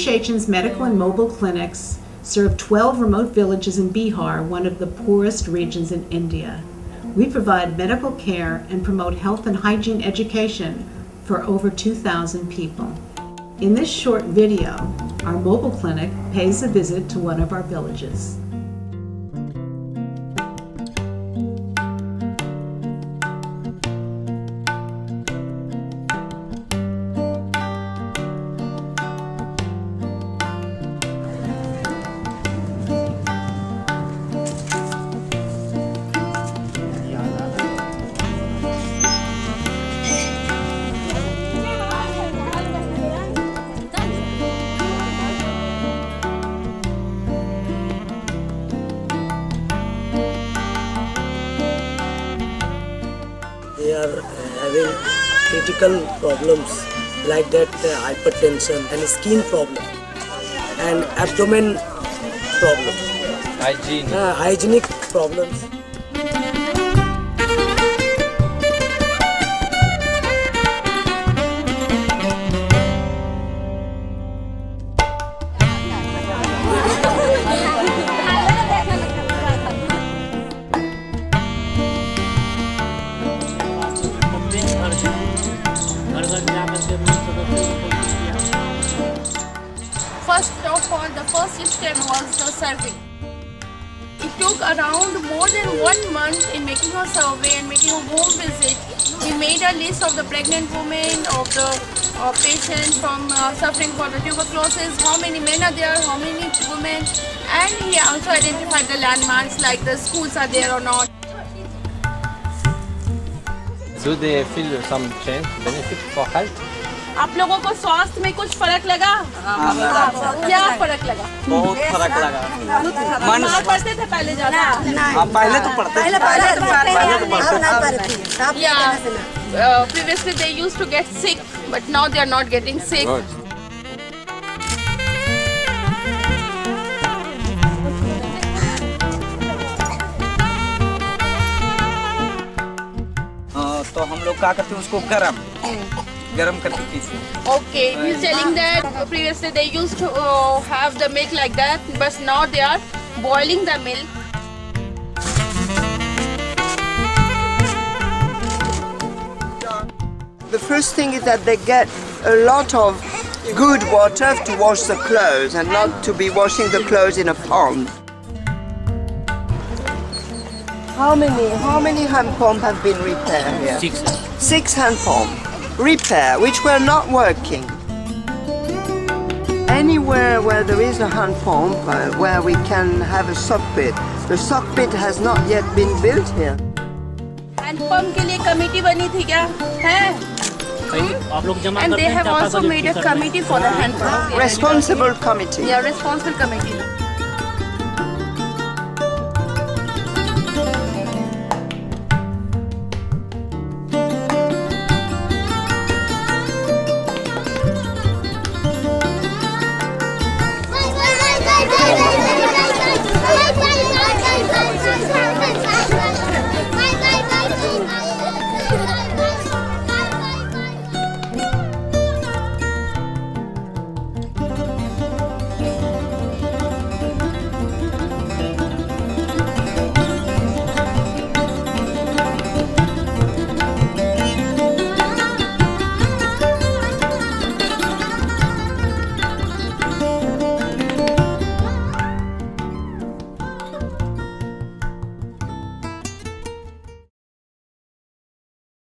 Shechen's medical and mobile clinics serve 12 remote villages in Bihar, one of the poorest regions in India. We provide medical care and promote health and hygiene education for over 2,000 people. In this short video, our mobile clinic pays a visit to one of our villages. They are uh, having critical problems like that uh, hypertension and skin problem and abdomen problem. Hygiene. Uh, hygienic problems step was the survey. It took around more than one month in making a survey and making a home visit. We made a list of the pregnant women, of the uh, patients from uh, suffering for the tuberculosis, how many men are there, how many women, and he also identified the landmarks like the schools are there or not. do they feel some change benefit for health आप लोगों को स्वास्थ्य में कुछ फ़र्क लगा? क्या फ़र्क लगा? बहुत फ़र्क लगा। मन पड़ते थे पहले ज़्यादा हाँ, पहले तो पढ़ते थे। पहले तो पढ़ते previously they used to get sick, but now they are not getting sick. good. हाँ, तो हम लोग क्या करते हैं उसको गरम। garam karke peesna okay he's telling that previously they used to uh, have the milk like that but now they are boiling the milk The first thing is that they get a lot of good water to wash the clothes and not to be washing the clothes in a pond. How many, how many hand pumps have been repaired here? Six. Six hand pumps repair, which were not working. Anywhere where there is a hand pump, uh, where we can have a soak pit, the soak pit has not yet been built here. Hand pump के लिए committee बनी थी क्या है And they have also made a committee for the hand pump. Responsible committee. Yeah, responsible committee.